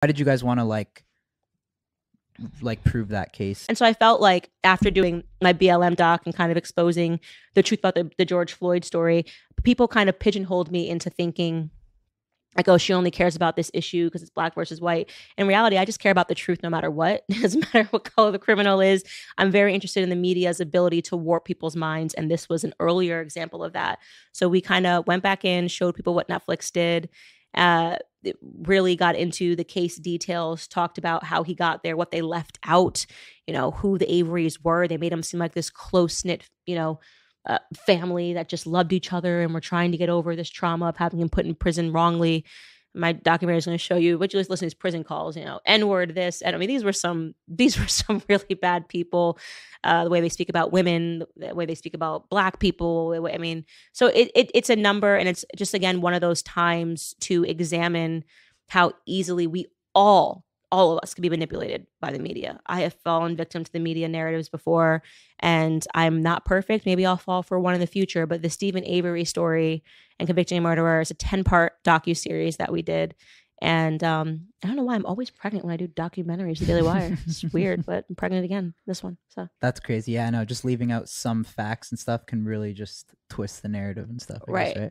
Why did you guys want to like like prove that case? And so I felt like after doing my BLM doc and kind of exposing the truth about the, the George Floyd story, people kind of pigeonholed me into thinking like, oh, she only cares about this issue because it's black versus white. In reality, I just care about the truth no matter what. It doesn't matter what color the criminal is. I'm very interested in the media's ability to warp people's minds. And this was an earlier example of that. So we kind of went back in, showed people what Netflix did. Uh, really got into the case details, talked about how he got there, what they left out, you know, who the Averys were. They made him seem like this close knit, you know, uh, family that just loved each other and were trying to get over this trauma of having him put in prison wrongly. My documentary is going to show you, but you listen to his prison calls, you know, N word, this. And I mean, these were some, these were some really bad people. Uh, the way they speak about women, the way they speak about black people. I mean, so it, it it's a number, and it's just again one of those times to examine how easily we all all of us can be manipulated by the media. I have fallen victim to the media narratives before, and I'm not perfect. Maybe I'll fall for one in the future. But the Steven Avery story and Convicting a Murderer is a 10 part docu series that we did. And um, I don't know why I'm always pregnant when I do documentaries. The Daily Wire. It's weird, but I'm pregnant again. This one. So that's crazy. Yeah, I know. Just leaving out some facts and stuff can really just twist the narrative and stuff. Right. Right.